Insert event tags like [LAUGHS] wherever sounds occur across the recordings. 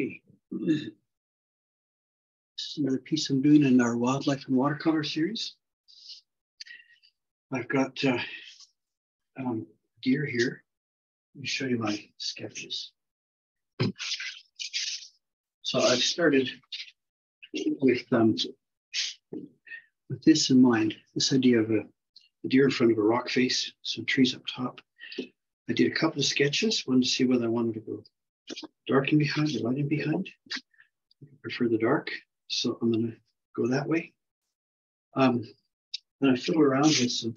Okay. This is another piece I'm doing in our wildlife and watercolor series. I've got uh, um, deer here. Let me show you my sketches. So I've started with um, with this in mind, this idea of a, a, deer in front of a rock face, some trees up top. I did a couple of sketches, wanted to see whether I wanted to go dark in behind the light in behind. I prefer the dark, so I'm going to go that way. Um, and I fiddle around with some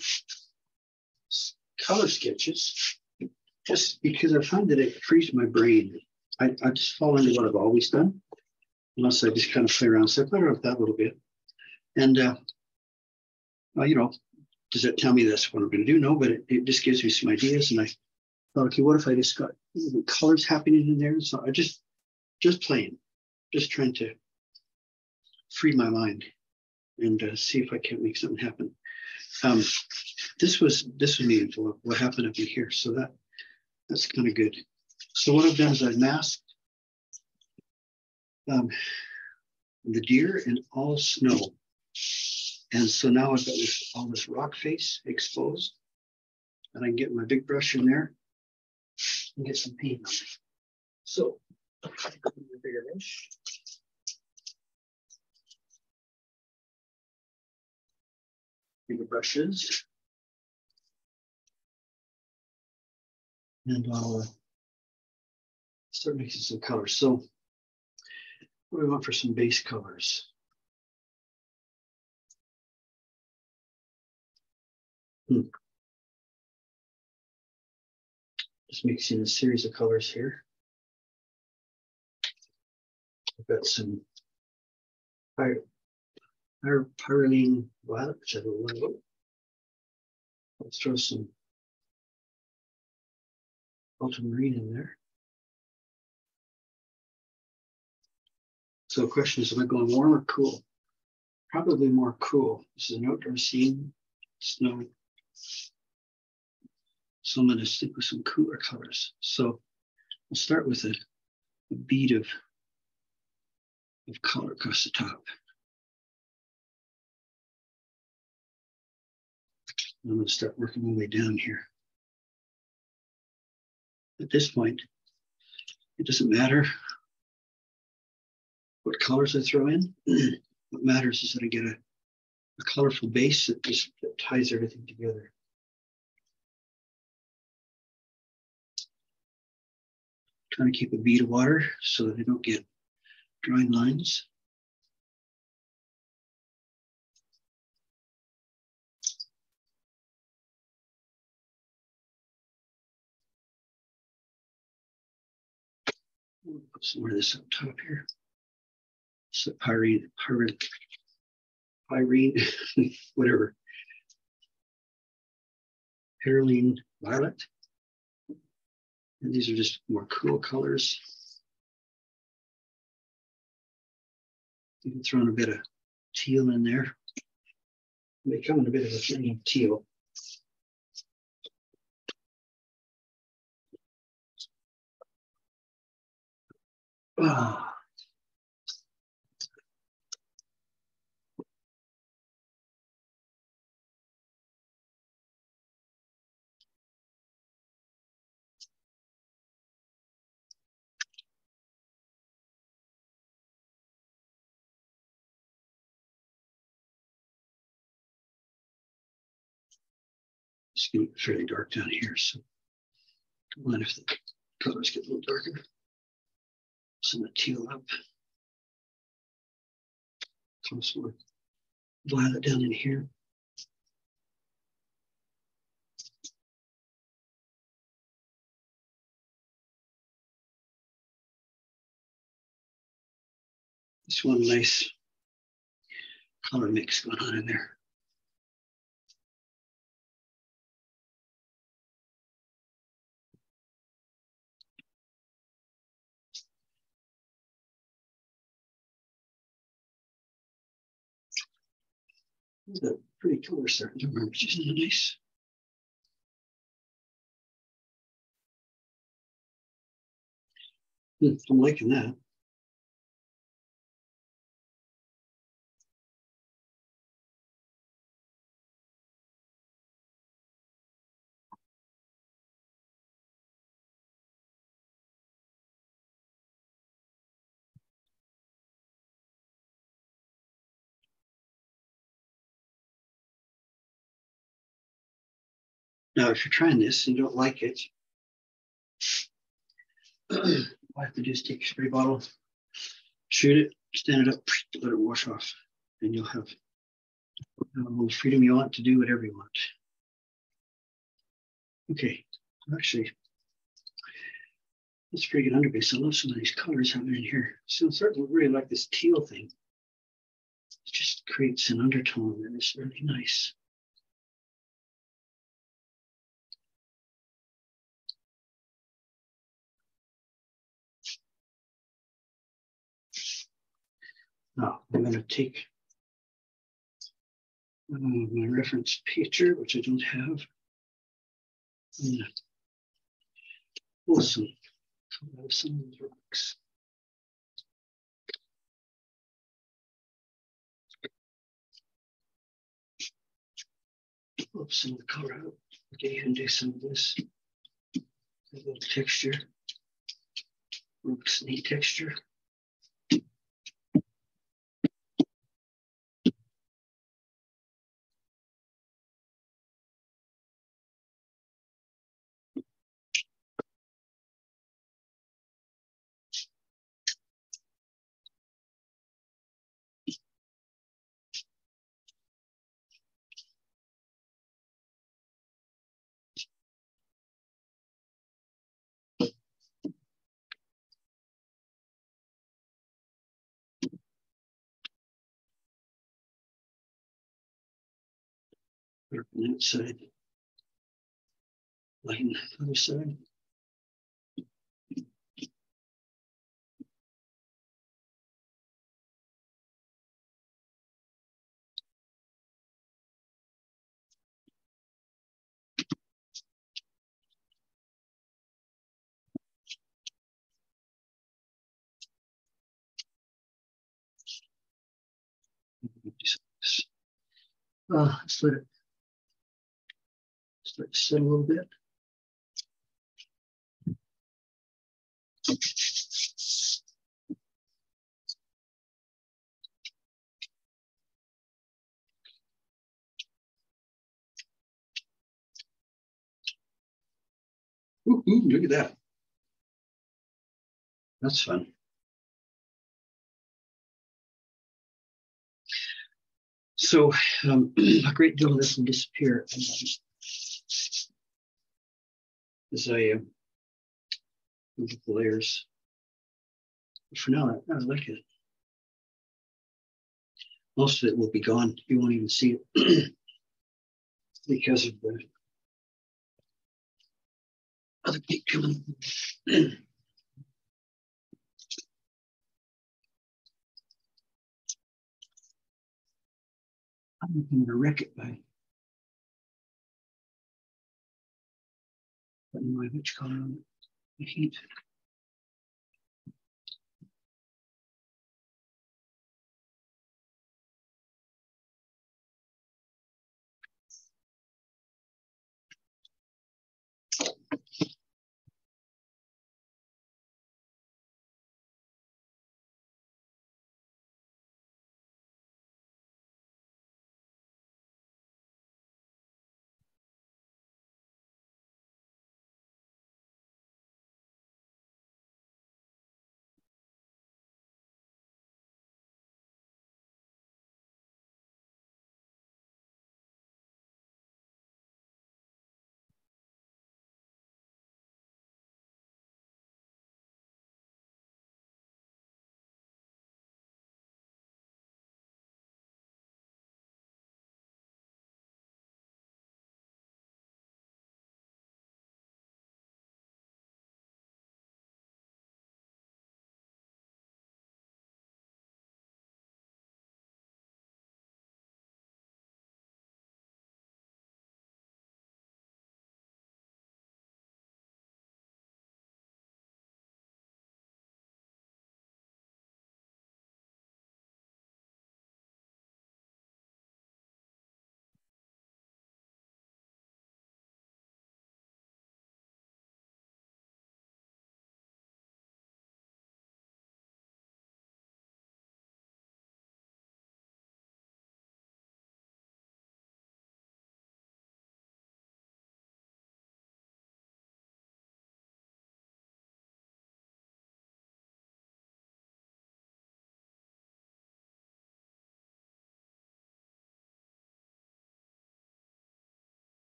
color sketches just because I find that it frees my brain. I, I just fall into what I've always done, unless I just kind of play around. So I play around with that a little bit. And, uh, well, you know, does it tell me that's what I'm going to do? No, but it, it just gives me some ideas. And I okay, what if I just got colors happening in there? So I just, just playing, just trying to free my mind and uh, see if I can't make something happen. Um, this was this was meaningful. What happened up in here? So that that's kind of good. So what I've done is I've masked um, the deer in all snow, and so now I've got this all this rock face exposed, and I can get my big brush in there and get some paint on. So, bigger brush. bigger brushes. And I'll uh, start mixing some colors. So what do we want for some base colors? Hmm. Mixing a series of colors here. I've got some our Perylene violet, which I don't know. Let's throw some ultramarine in there. So the question is, am I going warm or cool? Probably more cool. This is an outdoor scene, snow. So I'm going to stick with some cooler colors. So we'll start with a, a bead of, of color across the top. I'm going to start working my way down here. At this point, it doesn't matter what colors I throw in. [CLEARS THROAT] what matters is that I get a, a colorful base that just that ties everything together. Trying to keep a bead of water so that I don't get drawing lines. put some more of this up top here. So pyrene, pyrene, pyrene, [LAUGHS] whatever. Perylene violet. And these are just more cool colors. You can throw in a bit of teal in there. They come in a bit of a thing of teal. Ah. It's fairly dark down here, so don't mind if the colors get a little darker some teal up. Throw some violet down in here. This one nice color mix going on in there. A pretty color emerge, isn't it nice? Hmm, I'm liking that. Now, if you're trying this and don't like it, all I have to do is take a spray bottle, shoot it, stand it up, let it wash off, and you'll have all the freedom you want to do whatever you want. Okay, actually, that's pretty good underbase. I love some of these colors having in here. So to really like this teal thing. It just creates an undertone that is really nice. Now I'm going to take um, my reference picture, which I don't have. To pull some, of these rocks. Pull some color out. Okay, you can do some of this. A little texture. Looks neat texture. On that side. Line the other side. Uh, let's let it to sit a little bit. Ooh, ooh, look at that. That's fun. So um, [CLEARS THROAT] a great deal of this will disappear as I uh, move the layers. But for now, I, I like it. Most of it will be gone. You won't even see it [CLEARS THROAT] because of the other people. [CLEARS THROAT] I'm going to wreck it by putting my color on the heat.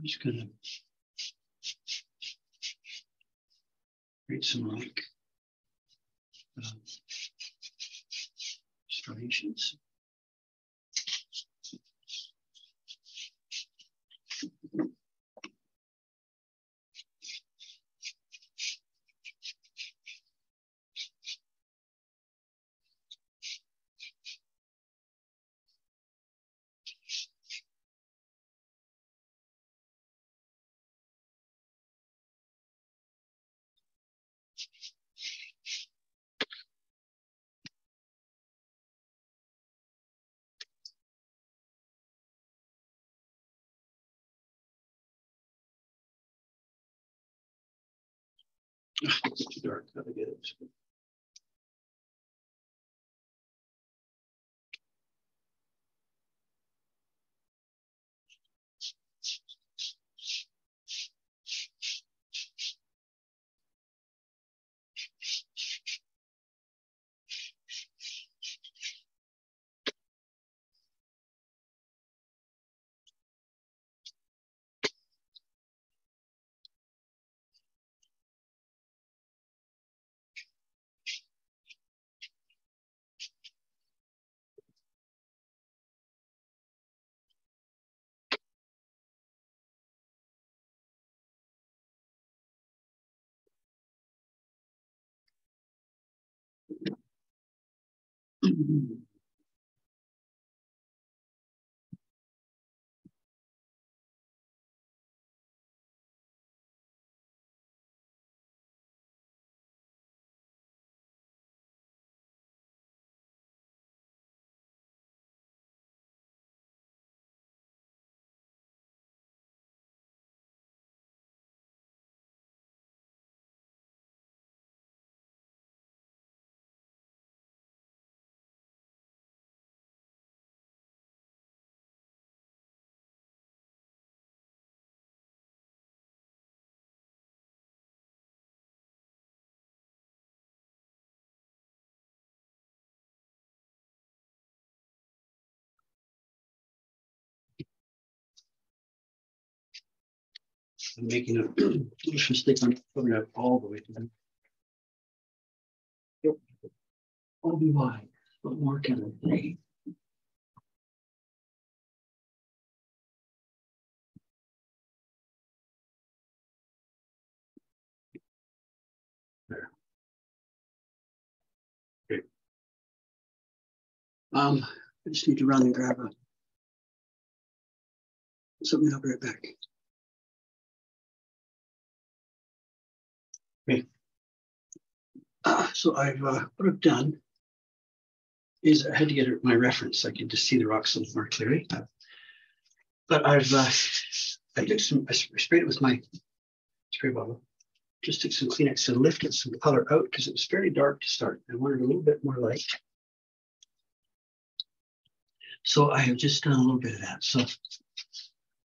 I'm just gonna create some like um, striations. It's too dark. How to get it? Mm-hmm. I'm making a [CLEARS THROAT] foolish mistake. I'm putting it all the way to them. Yep. I'll. What more can I say? There. Okay. Um, I just need to run and grab a something. I'll be right back. So I've uh, what I've done is I had to get my reference. So I could just see the rocks a little more clearly. But I've uh, I took some I sprayed it with my spray bottle. Just took some Kleenex and lifted some color out because it was very dark to start. I wanted a little bit more light. So I have just done a little bit of that. So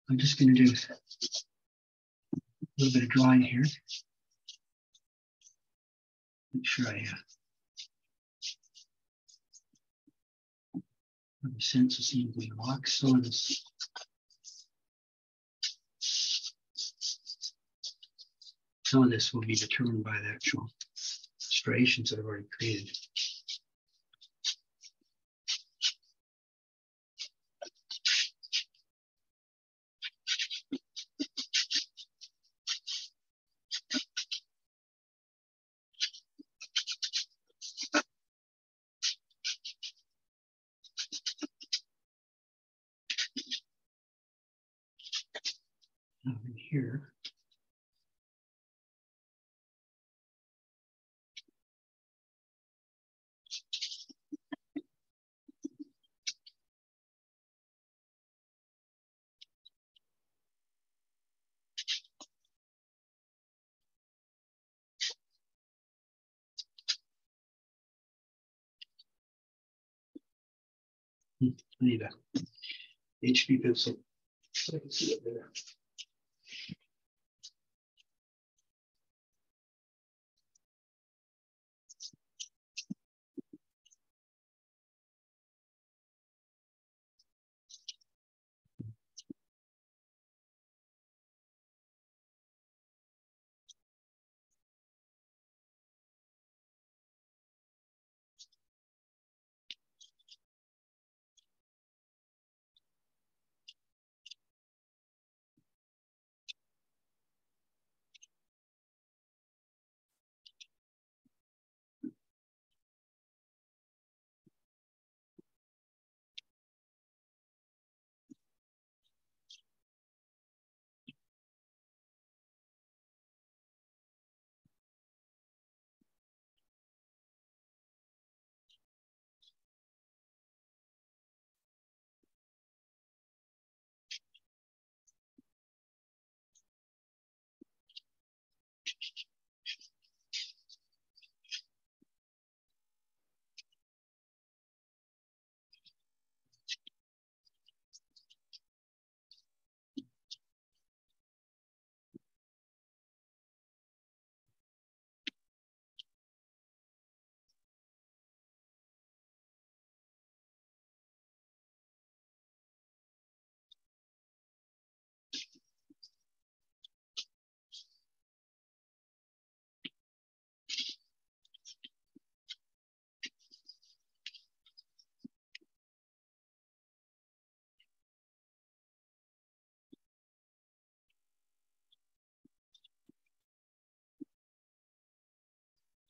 I'm just going to do a little bit of drawing here. Make sure I have a sense of seeing the rocks. So. Some of this will be determined by the actual striations that I've already created. Now in here. I need a HB pencil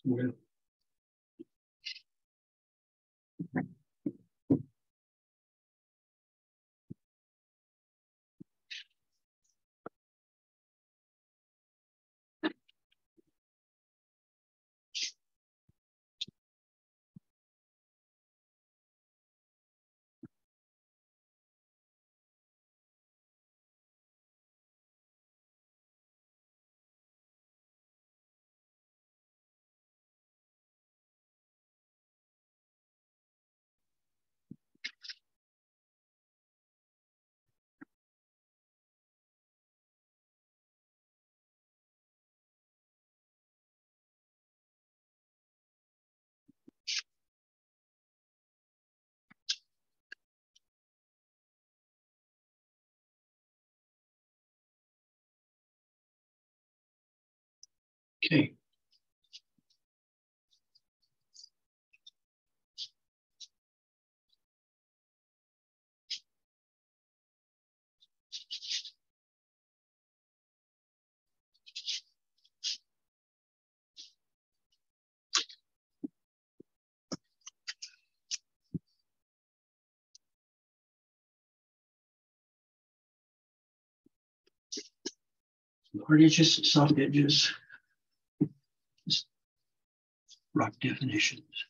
so Okay. Hard edges, soft edges. Rock definitions.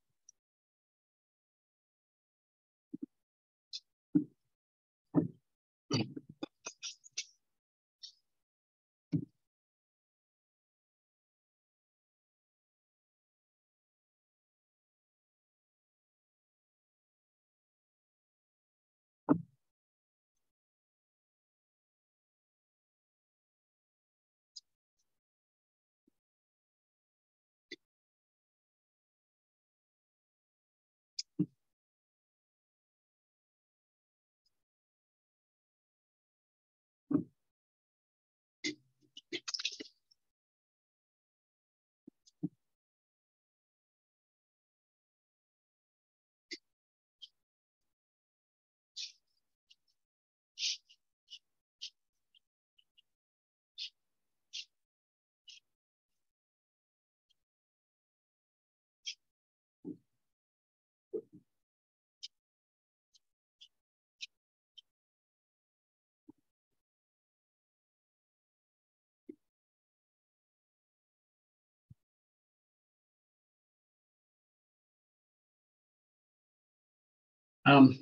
Um,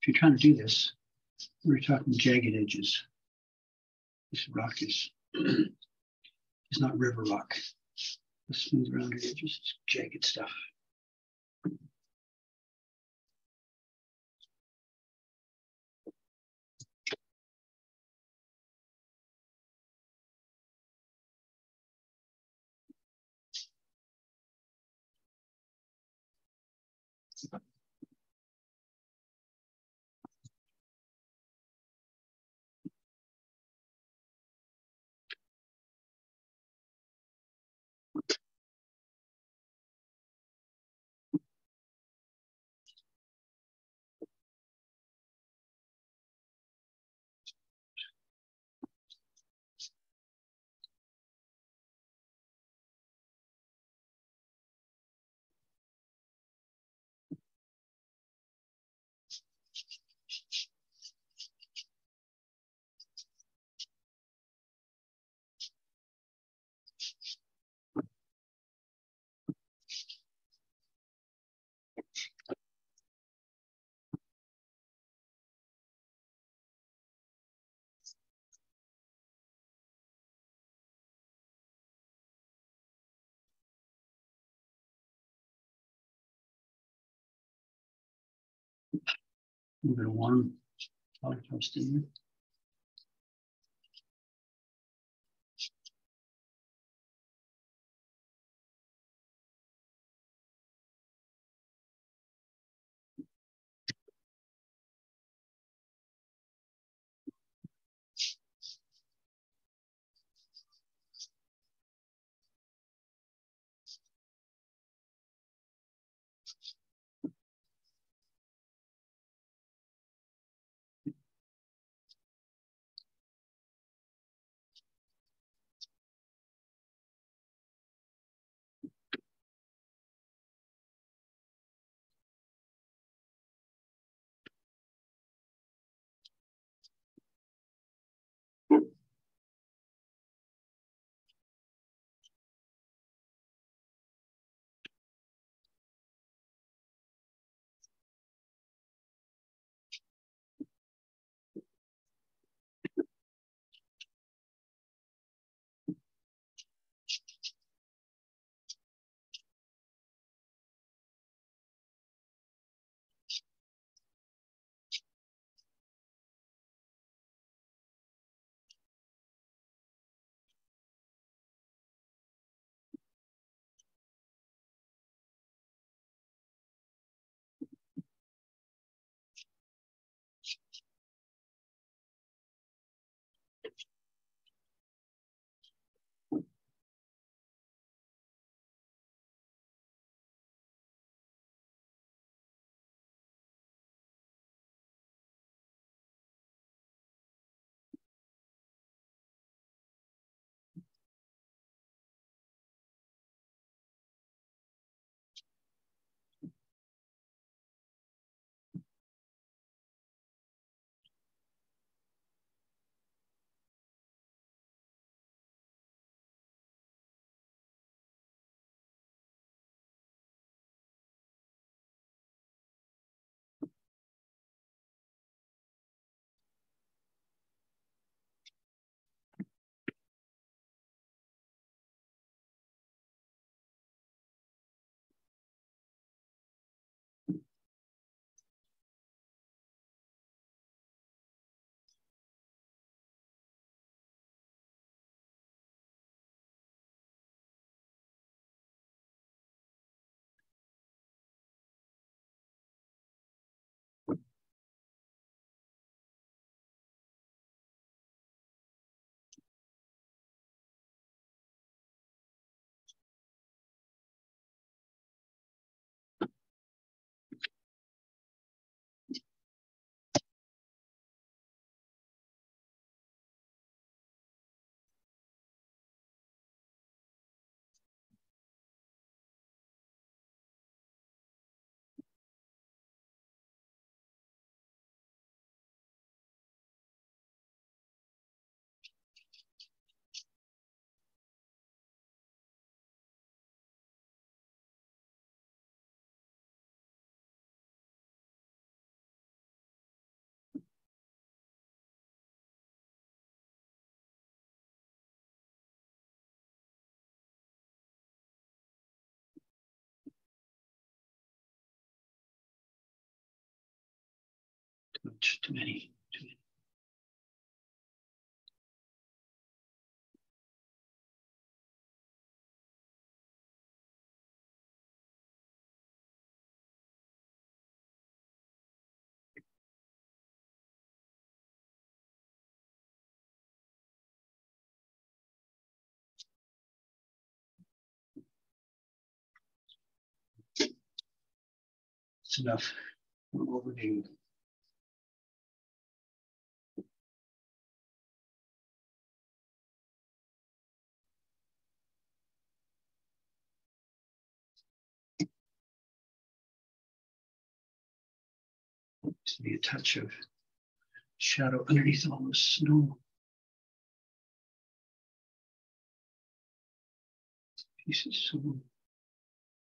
if you're trying to do this, we're talking jagged edges. This rock is [CLEARS THROAT] it's not river rock. The smooth rounded edges, it's jagged stuff. Little bit of warm too many, too many. It's enough. Overdoing. To be a touch of shadow underneath all the snow. Pieces. So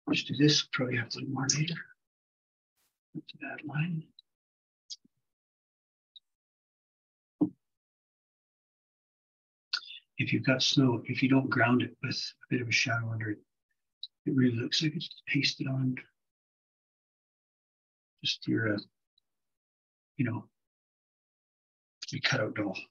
let's do this. Probably have a little more later. That's a bad line. If you've got snow, if you don't ground it with a bit of a shadow under it, it really looks like it's pasted on just your, uh, you know, your cut out Okay,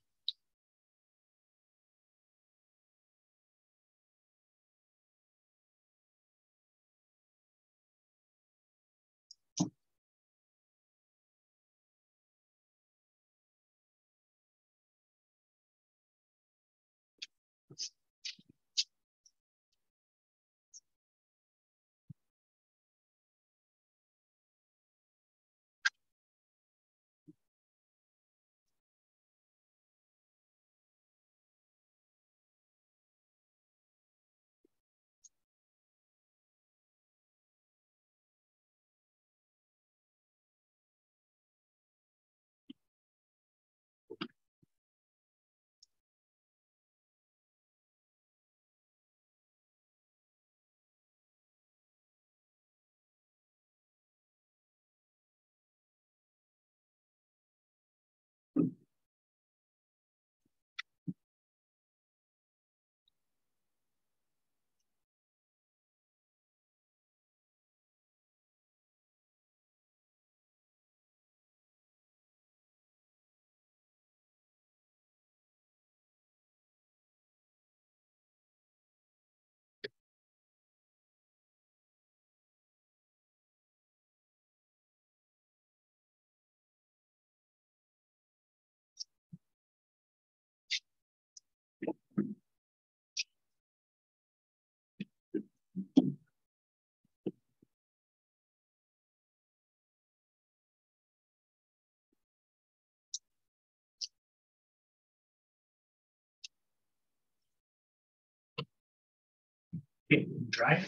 dry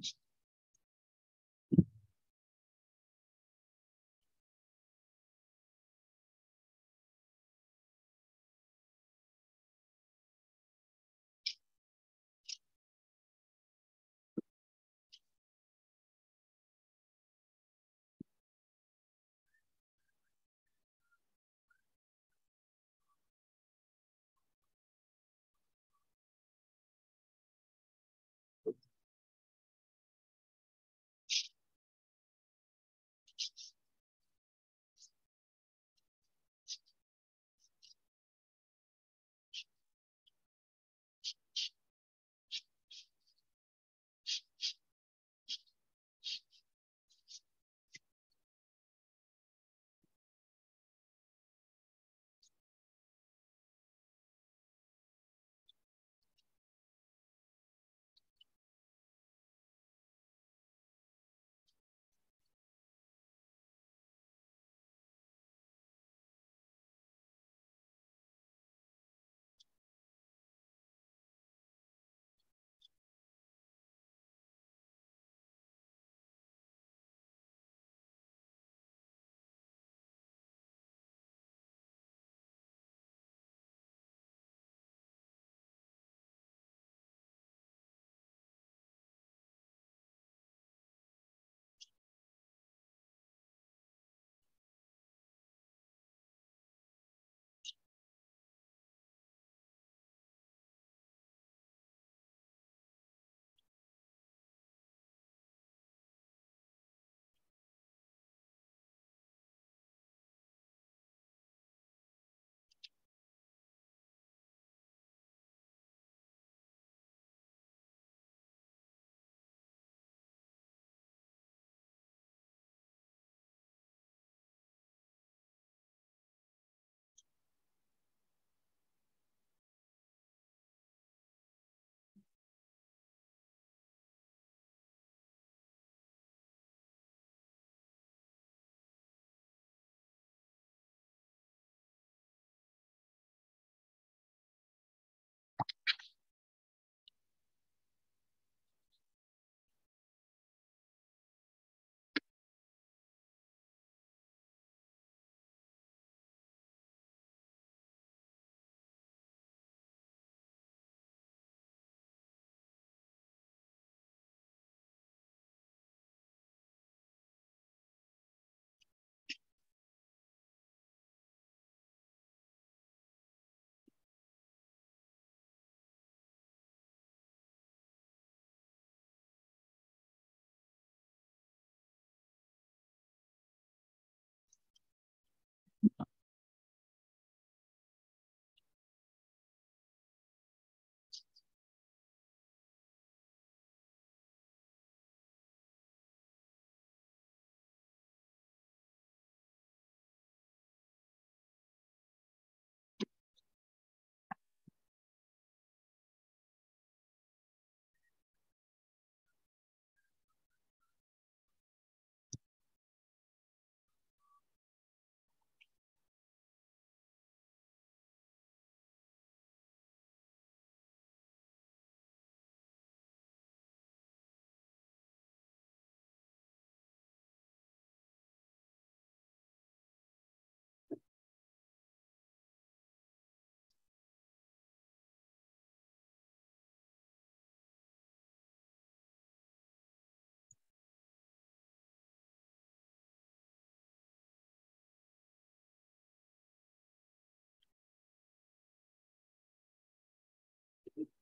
just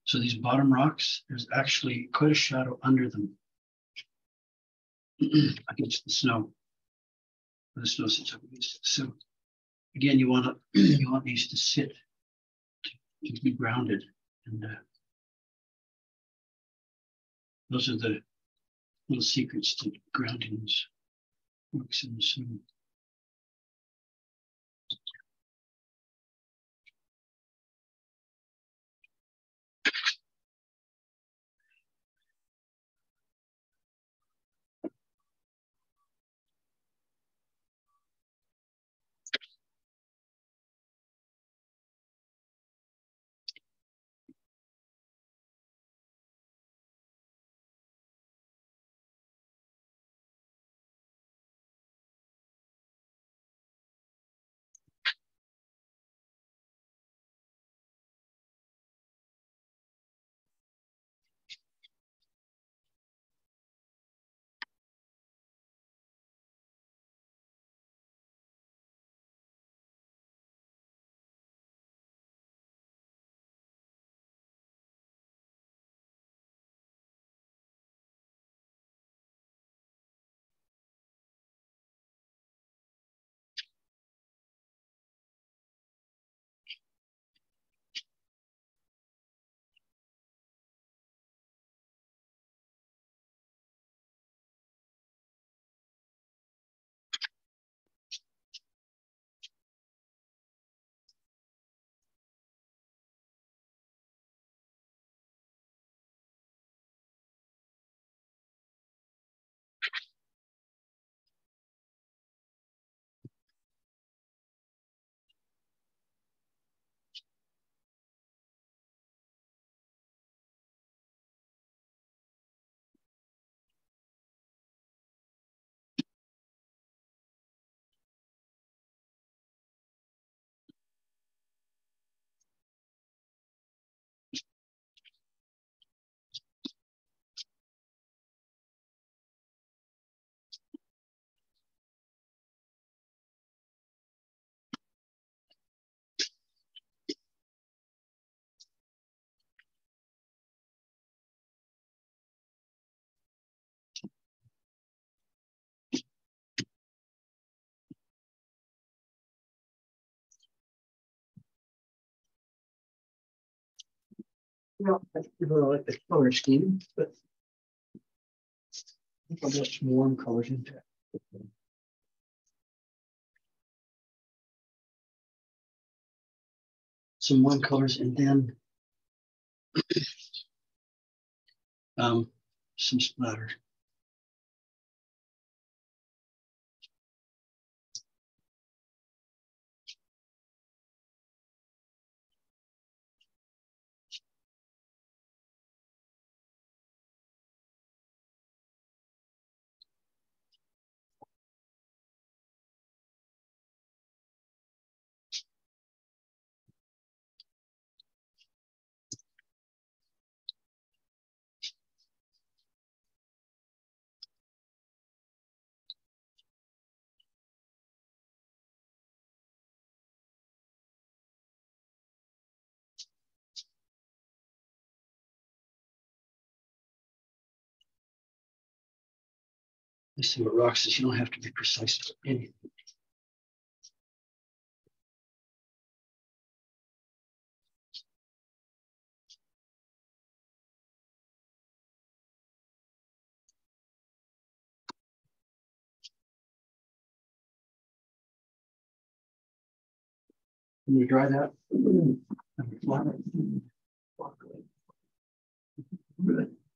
So these bottom rocks, there's actually quite a shadow under them [CLEARS THROAT] against the snow. The snow sits up against it. So again, you want [CLEARS THROAT] you want these to sit to, to be grounded, and uh, those are the little secrets to grounding rocks in the snow. Well, I like the color scheme, but I think I'll get some warm colors into it. Some warm colors and then [CLEARS THROAT] um, some splatter. Let's see what rocks is. You don't have to be precise with anything. Can you dry that? [CLEARS THROAT]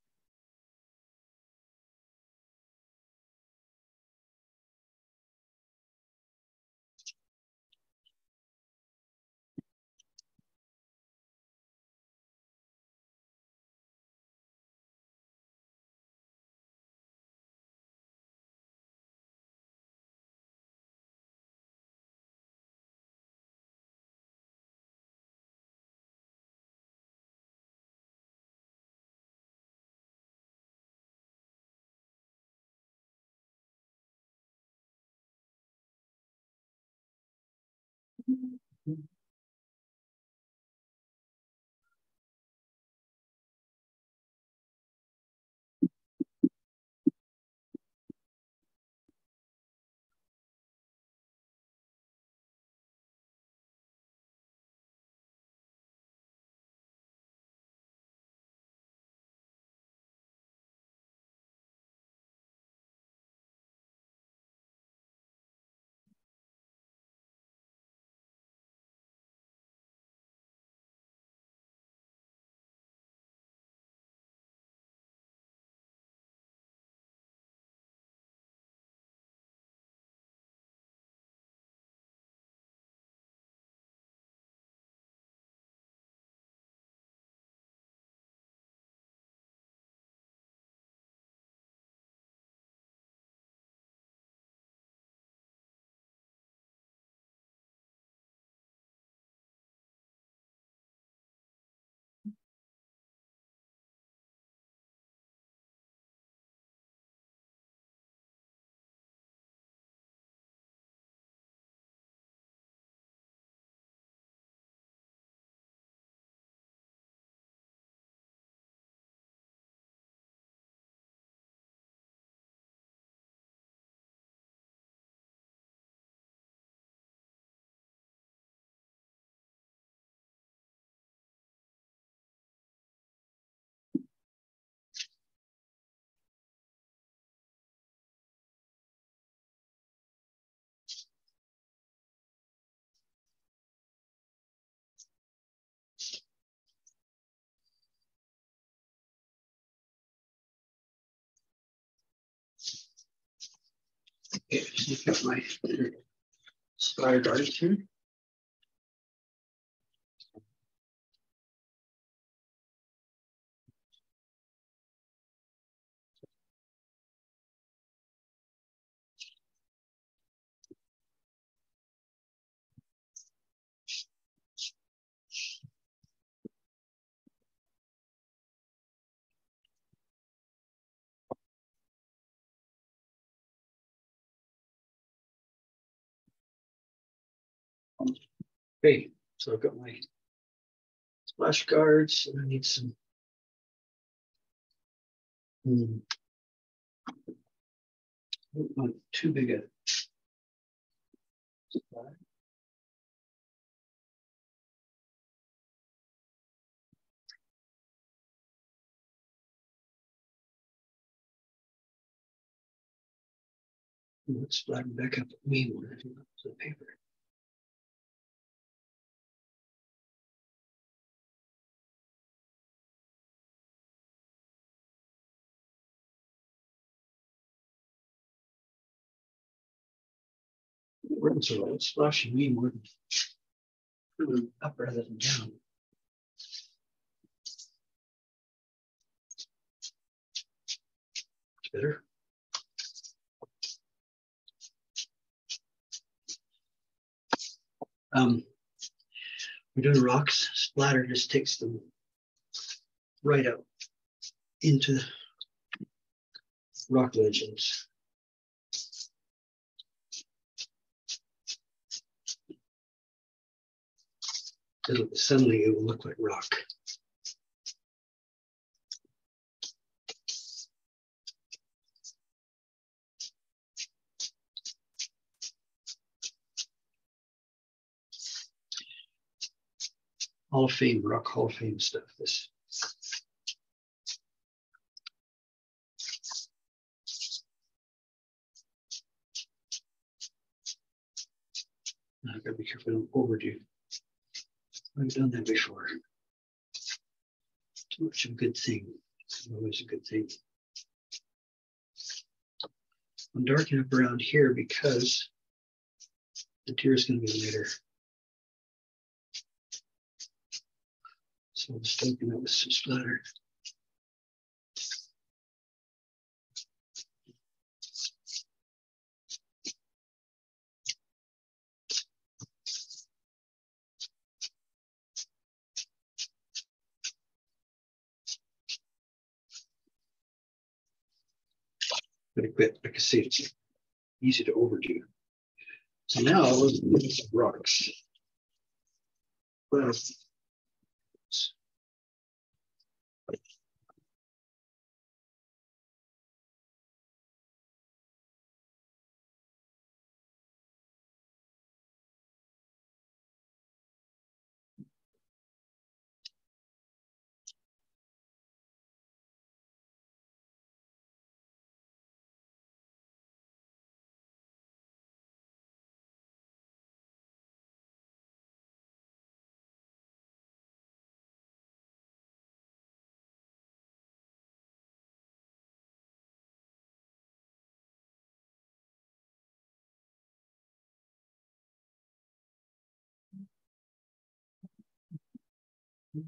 Mm-hmm. Okay, just got my spire darts here. Okay, So I've got my splash guards and I need some. Hmm, oh, not too big a supply. Let's flag back up at me one if you want the paper. Words are splashing me more than up rather than down. It's better. Um, we're doing rocks. Splatter just takes them right out into rock legends. Suddenly it will look like rock. Hall of Fame, Rock Hall of Fame stuff. This. I gotta be careful, I don't overdo. I've done that before. Much a good thing. It's always a good thing. I'm darkening up around here because the deer is going to be later. So I'm staking it with some splatter. Gonna quit. I can see it's easy to overdo. So now let's look some rocks. Well,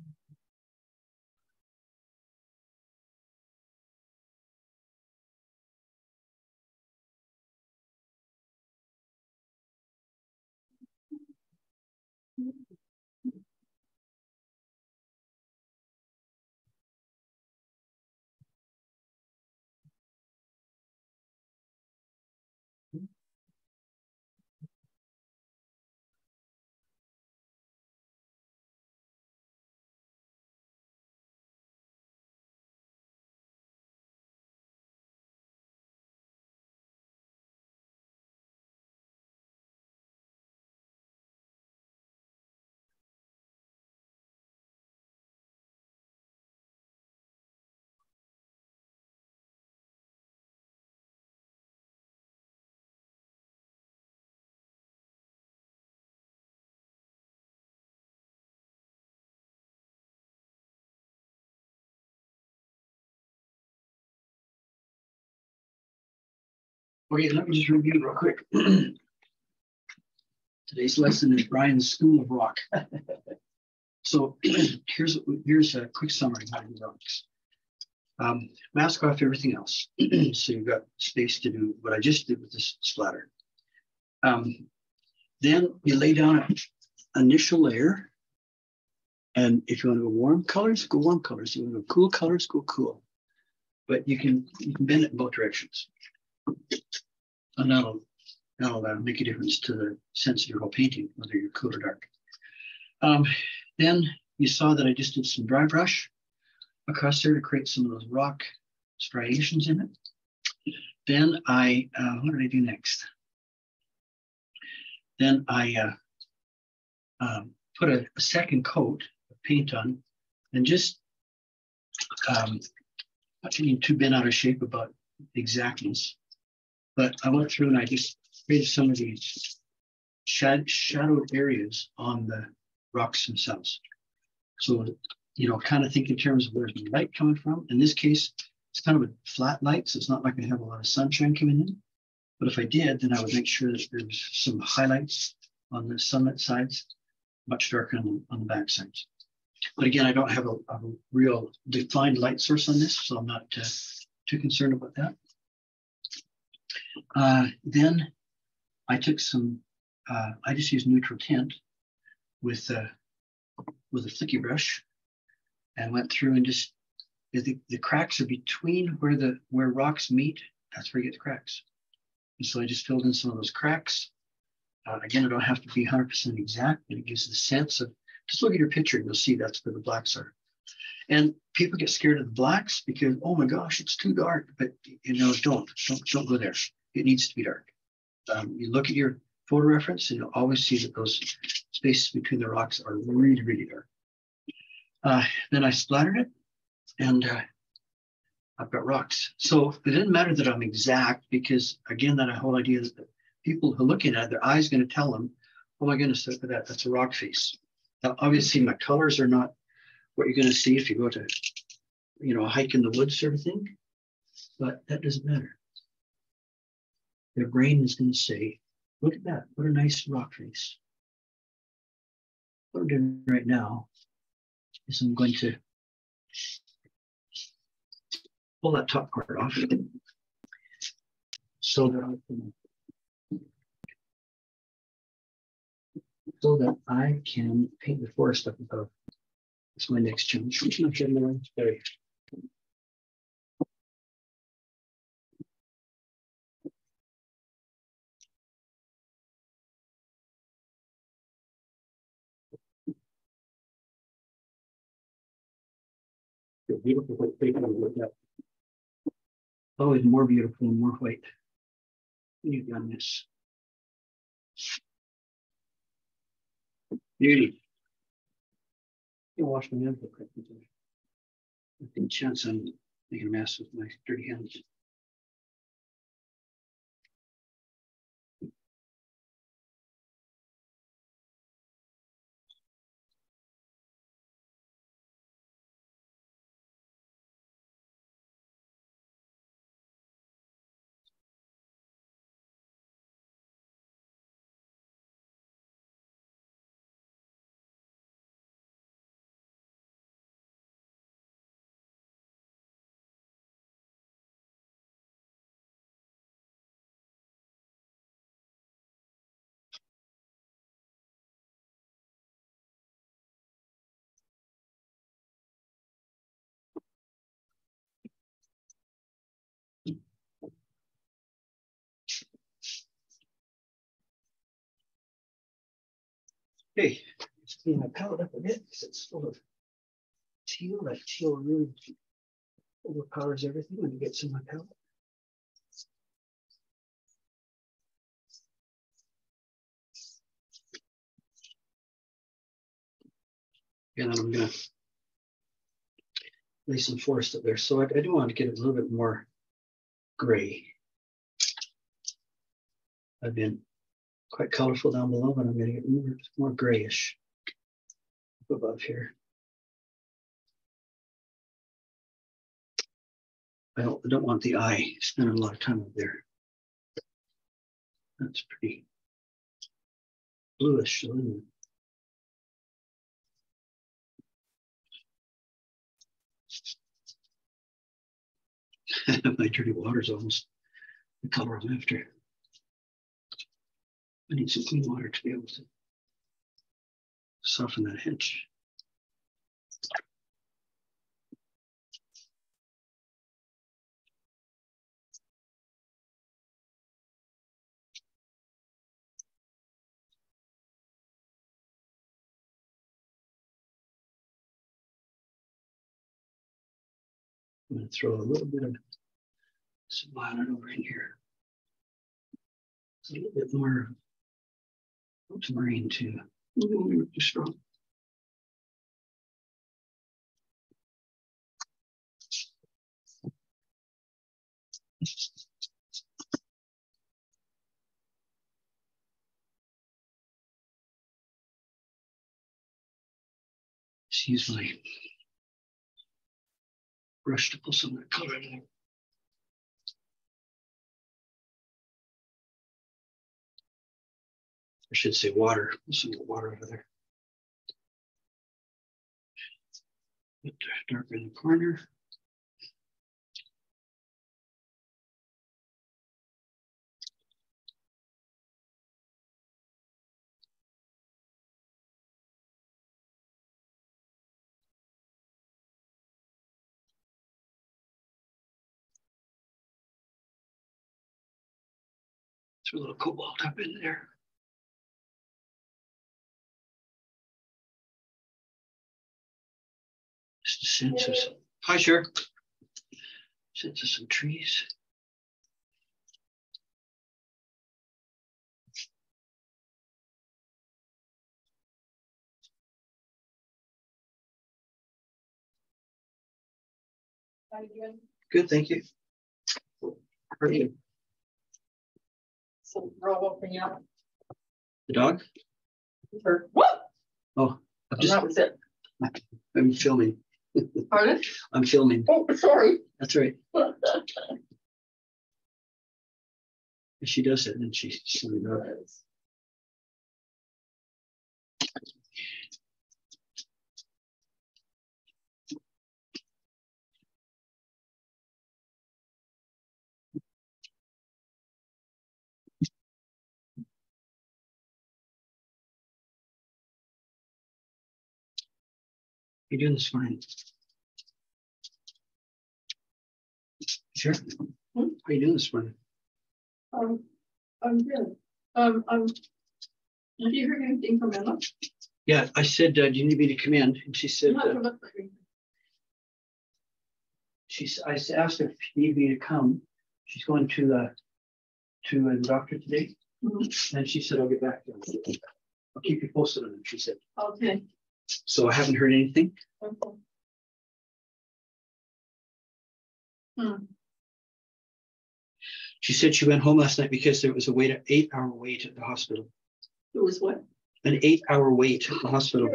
Okay, let me just review real quick. [CLEARS THROAT] Today's lesson is Brian's School of Rock. [LAUGHS] so [CLEARS THROAT] here's here's a quick summary how to do rocks. Um, mask off everything else. [CLEARS THROAT] so you've got space to do what I just did with this splatter. Um, then you lay down an initial layer. And if you want to go warm colors, go warm colors. If You want to go cool colors, go cool. But you can you can bend it in both directions and that'll that'll uh, make a difference to the sense of your whole painting, whether you're cool or dark. Um, then you saw that I just did some dry brush across there to create some of those rock striations in it. Then I, uh, what did I do next? Then I uh, um, put a, a, second coat of paint on and just, um, I need to bend out of shape about exactness But I went through and I just created some of these shad shadowed areas on the rocks themselves. So, you know, kind of think in terms of where's the light coming from. In this case, it's kind of a flat light, so it's not like I have a lot of sunshine coming in. But if I did, then I would make sure that there's some highlights on the summit sides, much darker on the, on the back sides. But again, I don't have a, a real defined light source on this, so I'm not uh, too concerned about that. Uh, then I took some, uh, I just used neutral tint with, uh, with a flicky brush and went through and just, the, the cracks are between where the where rocks meet, that's where you get the cracks. And so I just filled in some of those cracks. Uh, again, I don't have to be 100% exact, but it gives the sense of, just look at your picture and you'll see that's where the blacks are. And people get scared of the blacks because, oh my gosh, it's too dark. But you know, don't, don't, don't go there. It needs to be dark. Um, you look at your photo reference and you'll always see that those spaces between the rocks are really, really dark. Uh, then I splattered it and uh, I've got rocks. So it didn't matter that I'm exact because again, that whole idea is that people who are looking at it, their eyes going to tell them, oh my goodness, look at that, that's a rock face. Now, obviously my colors are not what you're going to see if you go to, you know, a hike in the woods sort of thing, but that doesn't matter. Their brain is going to say, look at that, what a nice rock face. What I'm doing right now is I'm going to pull that top part off so that I can so that I can paint the forest up above. That's my next challenge. Which one should I There. Beautiful white paper to look at. Always more beautiful and more white. You've done this. Beauty. You wash my hands real quick. I think chance I'm making a mess with my dirty hands. Okay, let's clean my palette up a bit because it's full of teal. That teal really overpowers everything when you get some of my palette. And then I'm gonna lay some forest up there. So I, I do want to get a little bit more gray. I've been quite colorful down below, but I'm going to get more, more grayish up above here. I don't, I don't want the eye spending a lot of time up there. That's pretty bluish, isn't it? [LAUGHS] My dirty water's almost the color I'm after. I need some clean water to be able to soften that edge. I'm going to throw a little bit of some violet over in here. It's a little bit more it's marine too. We're to strong. It's usually brush to pull some of that color in there. I should say water. There's some water over there. Darker in the corner. A little cobalt up in there. Just sense of some, hi, sure. Sense of some trees. How you? Good, thank you. How are you? So girl woke me up. The dog? Or what? Oh, I'm And just, that was it. I'm filming. Pardon? I'm filming. Oh, sorry. That's right. [LAUGHS] She does it, then she's silly dog. You doing this morning? Sure. Hmm? How you doing this morning? Um, I'm good. Um, um, have you heard anything from Emma? Yeah, I said, uh, do you need me to come in? And she said, uh, she's, I asked her if she needed me to come. She's going to the, to the doctor today. Mhm. And she said, I'll get back to you. I'll keep you posted on it, she said. Okay. So I haven't heard anything. okay. Hmm, She said she went home last night because there was a wait, eight hour wait at the hospital, it was what? an eight hour wait at the hospital.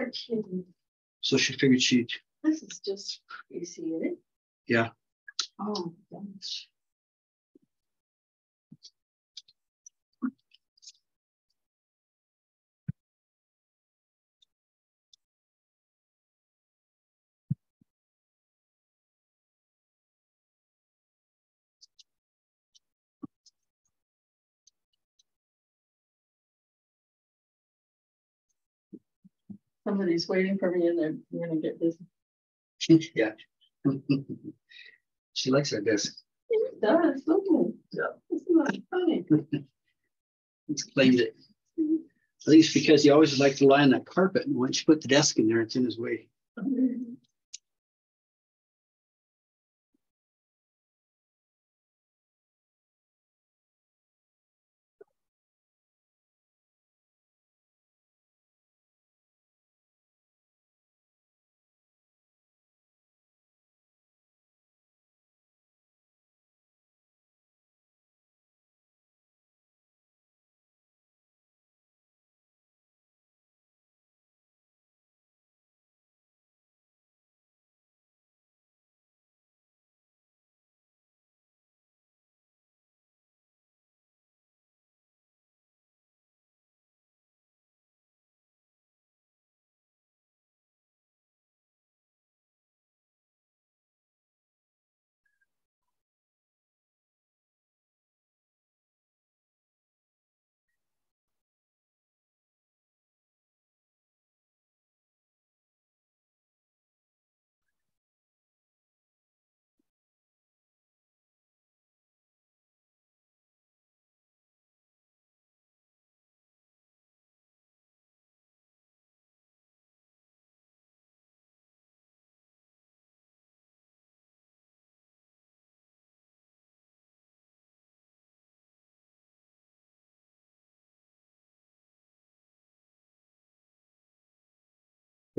So she figured she'd, This is just crazy, isn't it? Yeah. Oh, gosh. Somebody's waiting for me and they're gonna get busy. [LAUGHS] yeah. She likes that desk. It does, doesn't it? Yeah. It's not funny. [LAUGHS] It's claimed it. Think it's because he always liked to lie on that carpet and once you put the desk in there, it's in his way. [LAUGHS]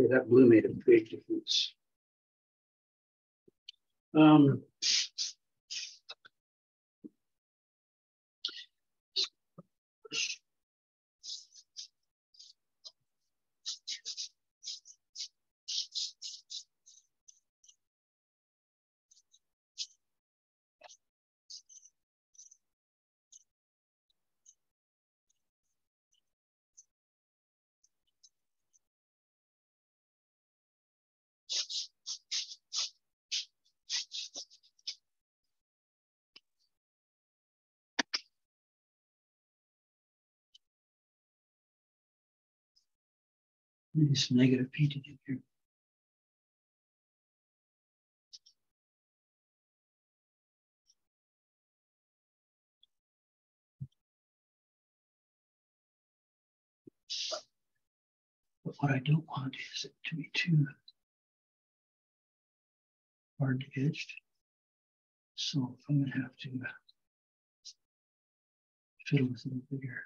That blue made a big difference. Um. Some negative painted in here. But what I don't want is it to be too hard edged. So I'm gonna have to uh, fiddle with it a little bit here.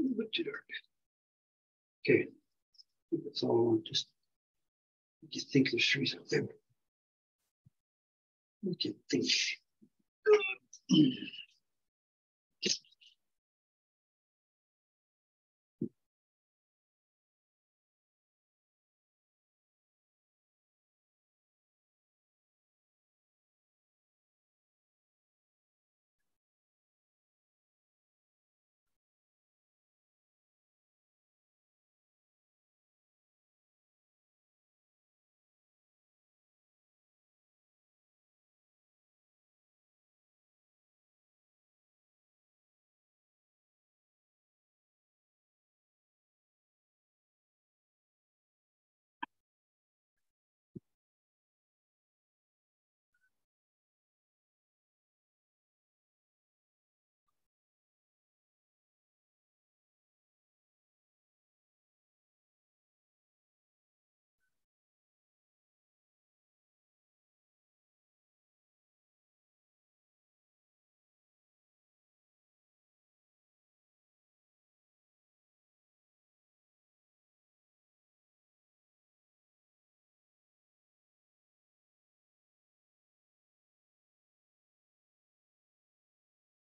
Little bit too dark. Okay, that's all I want. Just you think there's trees out there. We can think.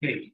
Okay.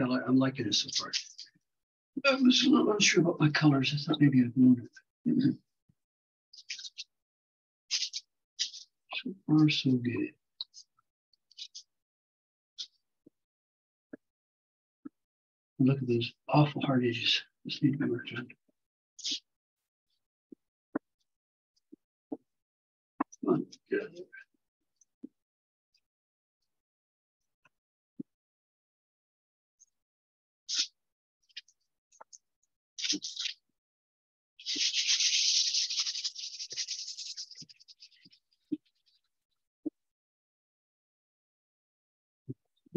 Yeah, I- I'm liking it so far. I was a little unsure about my colors. I thought maybe I'd moved it. So far, so good. Look at those awful hard edges. Just need to be worked on. Come on, get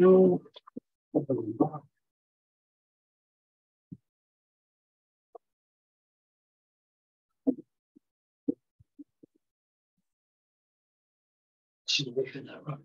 No. See, look at that rock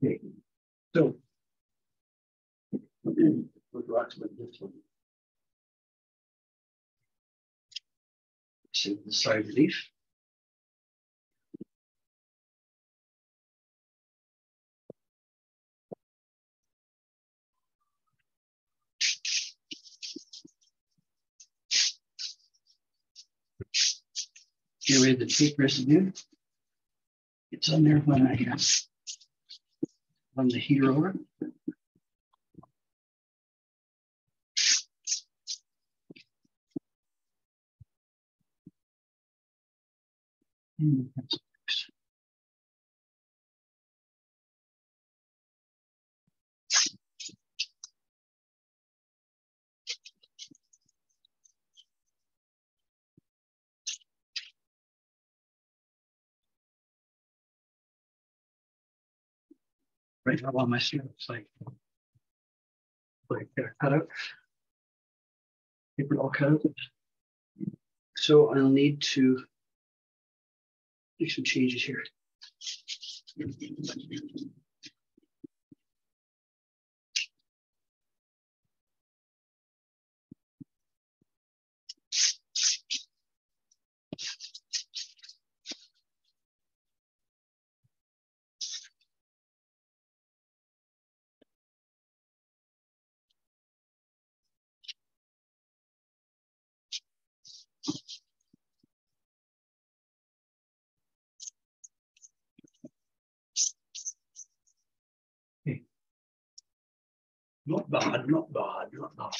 picture. So. [CLEARS THROAT] Rocks like this one. See the side leaf. Get rid of the tape residue. It's on there when I uh, run the heater over. Mm, that's Right now on my students, like. Like uh. Paper all cut out. So I'll need to. Make some changes here. Not bad, not bad, not bad.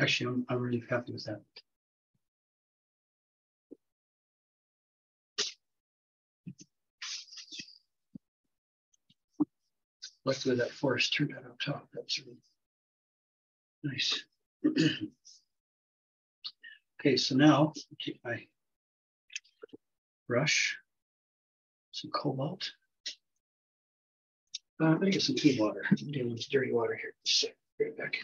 Actually, I'm, I'm really happy with that. Way that forest turned out on top. That's really nice. [CLEARS THROAT] okay, so now I take my brush, some cobalt. Uh, I'm gonna get some clean water. I'm dealing with dirty water here. Just. Right back.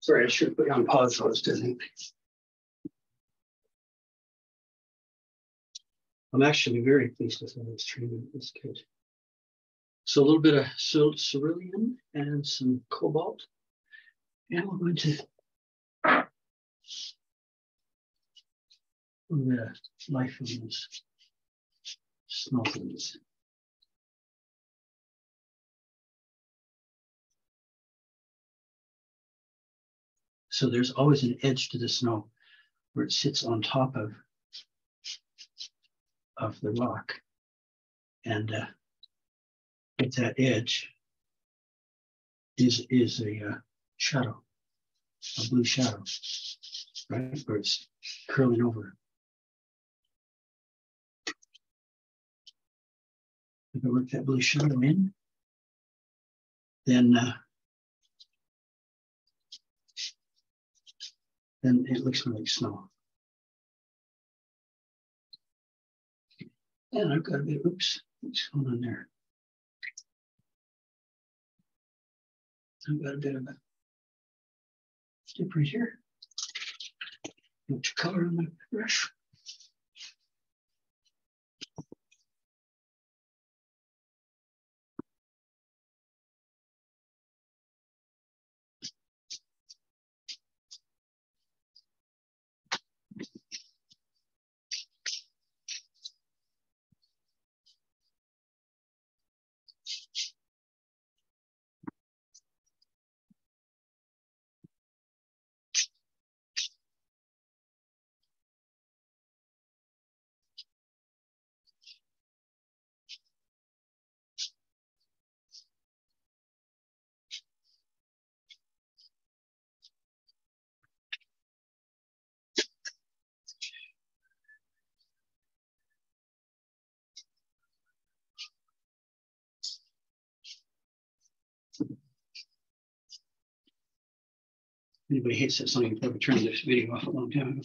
Sorry, I should have put you on pause. I was dizzy. I'm actually very pleased with how this treatment. It's good. So a little bit of cer- cerulean and some cobalt. And we're going to the life of these snowflakes. So there's always an edge to the snow where it sits on top of of the rock. And uh, at that edge is is a uh, shadow, a blue shadow, right? Where it's curling over. If I work that blue shadow in, then uh, then it looks like snow. And I've got a bit, oops, what's going on there? I've got a bit of a dip right here. Much color on my brush. Anybody hates that song, you probably turned this video off a long time ago.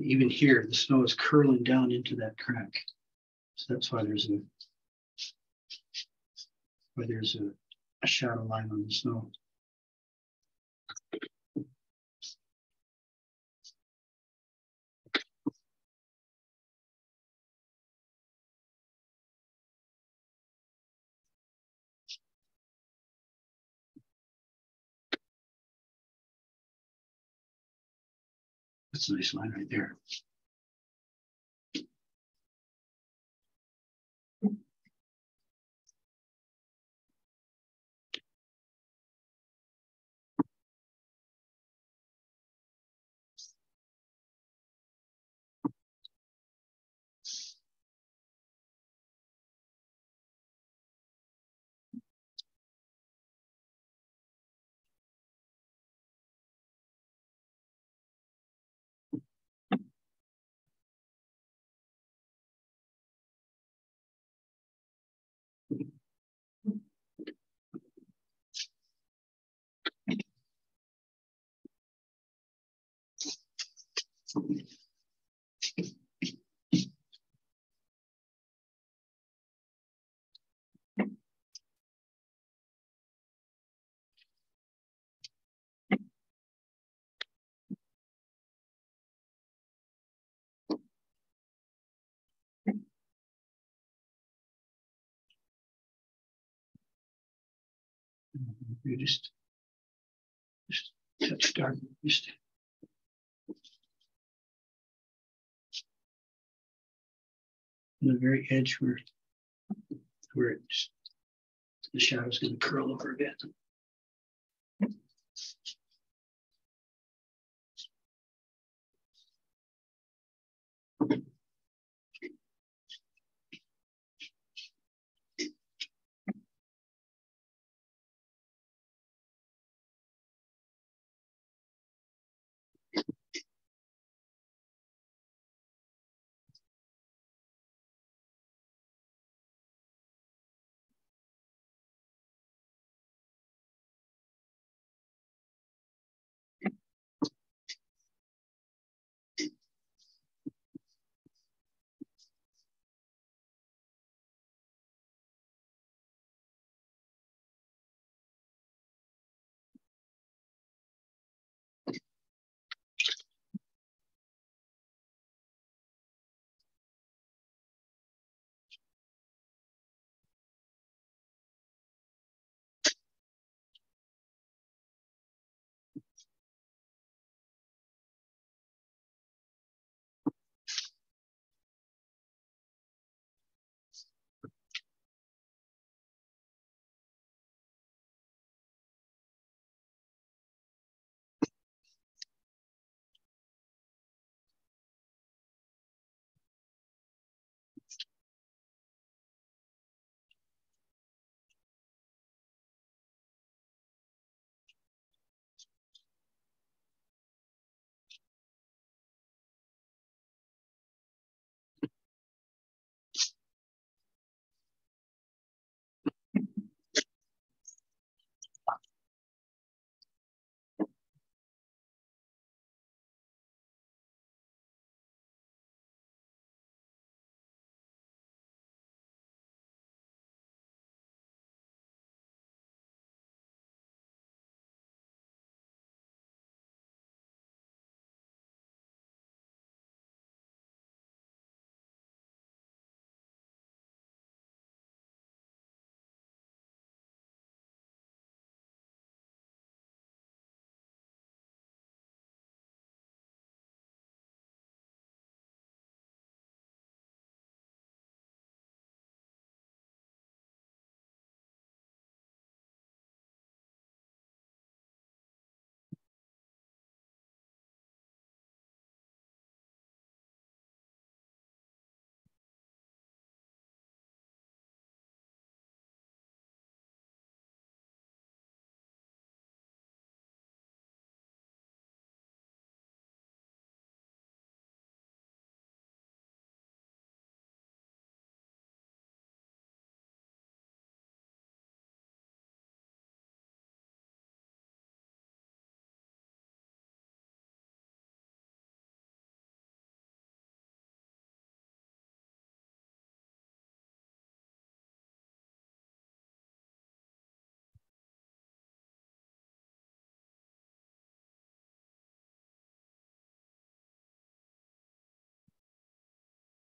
Even here, the snow is curling down into that crack. So that's why there's a why there's a, a shadow line on the snow. That's a nice line right there. You just, just touch just the very edge where where it's, the is going to curl over a bit. Thank you.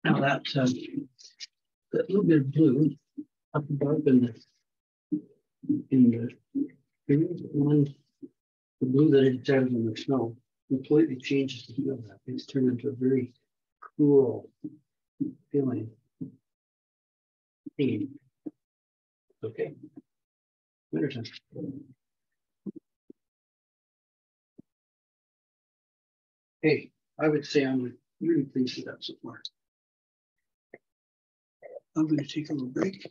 Now that, uh, that little bit of blue up above in the in the one the blue that it has in the snow completely changes the hue of that. It's turned into a very cool feeling. Okay. Wintertime. Hey, I would say I'm really pleased with that so far. I'm going to take a little break.